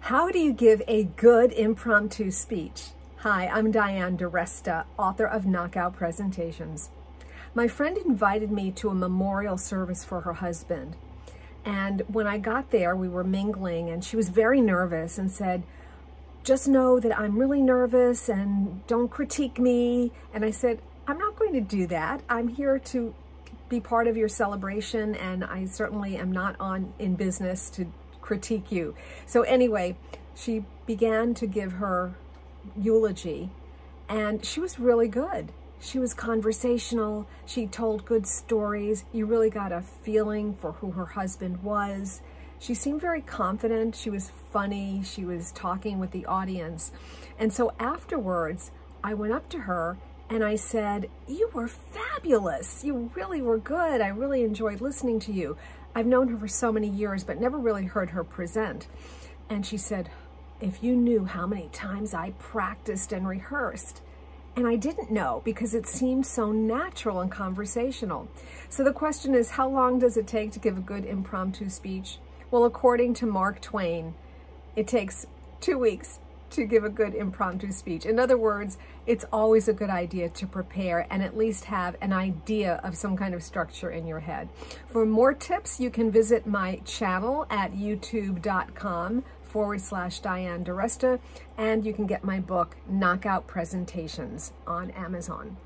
How do you give a good impromptu speech? Hi, I'm Diane DiResta, author of Knockout Presentations. My friend invited me to a memorial service for her husband. And when I got there, we were mingling and she was very nervous and said, just know that I'm really nervous and don't critique me. And I said, I'm not going to do that. I'm here to be part of your celebration and I certainly am not on in business to critique you. So anyway, she began to give her eulogy and she was really good. She was conversational. She told good stories. You really got a feeling for who her husband was. She seemed very confident. She was funny. She was talking with the audience. And so afterwards, I went up to her and I said, you were fabulous. You really were good. I really enjoyed listening to you. I've known her for so many years, but never really heard her present. And she said, if you knew how many times I practiced and rehearsed. And I didn't know because it seemed so natural and conversational. So the question is, how long does it take to give a good impromptu speech? Well, according to Mark Twain, it takes two weeks to give a good impromptu speech. In other words, it's always a good idea to prepare and at least have an idea of some kind of structure in your head. For more tips, you can visit my channel at youtube.com forward slash Diane DiResta, and you can get my book, Knockout Presentations, on Amazon.